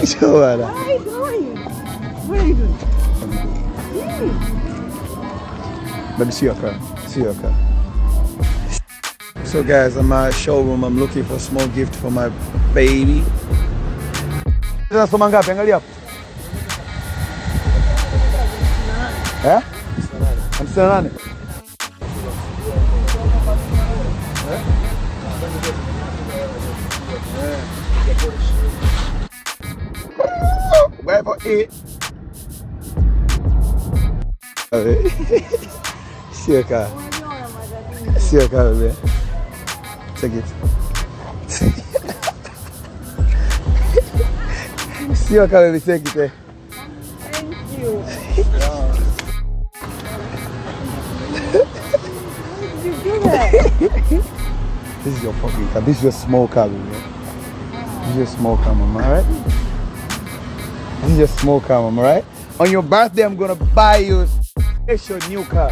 Bana. How are you doing? What are you doing? Baby, see your car. See your car. So guys, I'm at showroom. I'm looking for a small gift for my baby. Nasoma ngapi? Angalia hapo. Eh? Hamsini na nane. Where for it? See your car. See your car, baby. Take it. See your car, baby. Take it. Eh? Thank you. How did you do that? This is your fucking car. This is your small car, baby. This is your small car, mama? This is your small car, mama, alright? On your birthday, I'm gonna buy you special new car.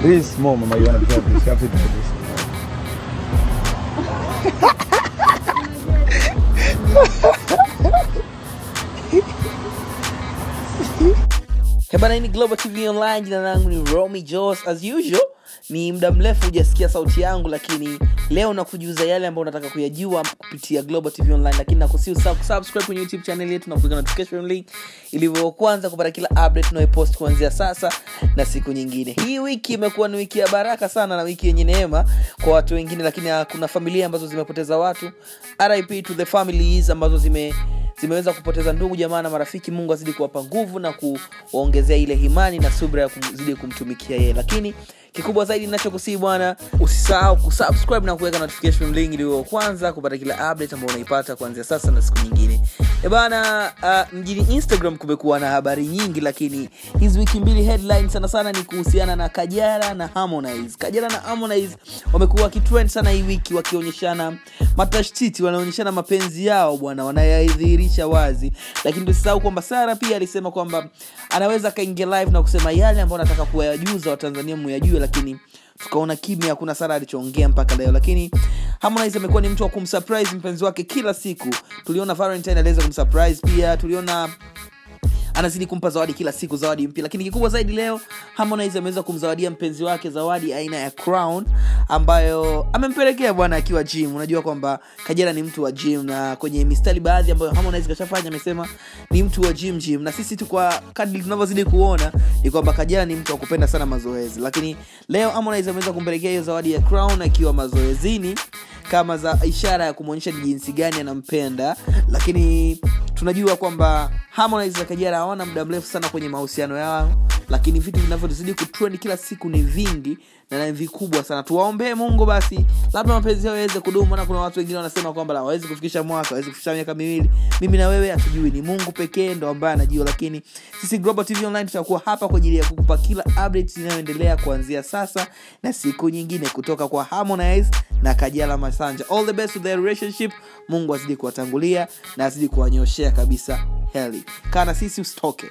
This is small, mama. You wanna drive this? You have to drive this. Hebana, hii ni Global TV Online. Jina langu ni Romy Jos. As usual, ni muda mrefu hujasikia sauti yangu, lakini leo nakujuza yale ambayo unataka kuyajua kupitia Global TV Online, lakini nakusii usahau kwenye YouTube channel yetu na kuweka notification link ilivyo kwanza kupata kila update tunayopost kuanzia sasa na siku nyingine. Hii wiki imekuwa ni wiki ya baraka sana na wiki yenye neema kwa watu wengine, lakini kuna familia ambazo zimepoteza watu. RIP to the families ambazo zime zimeweza kupoteza ndugu jamaa na marafiki mungu azidi kuwapa nguvu na kuongezea ile himani na subra ya kuzidi kumtumikia yeye lakini kikubwa zaidi nachokusii bwana usisahau kusubscribe na kuweka notification link iliyo kwanza kupata kila update ambayo unaipata kuanzia sasa na siku nyingine. E bana uh, mjini instagram kumekuwa na habari nyingi lakini hizi wiki mbili headline sana sana ni kuhusiana na kajara na harmonize. Kajara na harmonize wamekuwa wakitrend sana hii wiki wakionyeshana matashtiti wanaonyeshana mapenzi yao bwana wanayadhihirisha wazi. Lakini tusisahau kwamba sara pia alisema kwamba anaweza akaingia live na kusema yale ambayo anataka kuwayajuza watanzania muyajue lakini tukaona kimya hakuna sara alichoongea mpaka leo. Lakini harmonize amekuwa ni mtu wa kumsurprise mpenzi wake kila siku. Tuliona valentine aliweza kumsurprise pia tuliona anazidi kumpa zawadi kila siku zawadi mpya. Lakini kikubwa zaidi leo harmonize ameweza kumzawadia mpenzi wake zawadi aina ya crown ambayo amempelekea bwana akiwa gym. Unajua kwamba kajera ni mtu wa gym na kwenye mistari baadhi ambayo harmonize kashafanya amesema ni mtu wa gym gym. Na sisi tu kwa kadri tunavyozidi kuona ni kwamba kajera ni mtu wa kupenda sana mazoezi. Lakini leo harmonize ameweza kumpelekea hiyo zawadi ya crown akiwa mazoezini kama za ishara ya kumwonyesha ni jinsi gani anampenda. Lakini tunajua kwamba harmonize na kajera hawana muda mrefu sana kwenye mahusiano yao lakini vitu vinavyozidi kutrend kila siku ni vingi na ni vikubwa sana. Tuwaombee mungu basi. Labda mapenzi yao yaweze kudumu. Maana kuna watu wengine wanasema kwamba la, hawezi kufikisha mwaka hawezi kufikisha miaka miwili. Mimi na wewe hatujui. Ni mungu pekee ndo ambaye anajua. Lakini sisi global tv online tutakuwa hapa kwa ajili ya kukupa kila update inayoendelea kuanzia sasa na siku nyingine kutoka kwa harmonize na kajala masanja. All the best to their relationship. Mungu azidi kuwatangulia na azidi kuwanyoshea kabisa. Heli kana sisi usitoke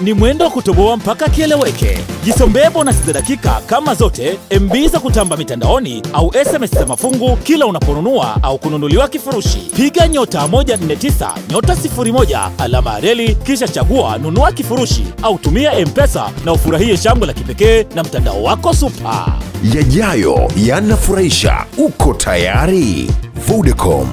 ni mwendo wa kutoboa mpaka kieleweke. Jisombee bonasi za dakika kama zote mb za kutamba mitandaoni au sms za mafungu kila unaponunua au kununuliwa kifurushi. Piga nyota 149 nyota 01 alama ya reli kisha chagua nunua kifurushi au tumia M-Pesa na ufurahie shangwe la kipekee na mtandao wako supa yajayo yanafurahisha. Uko tayari? Vodacom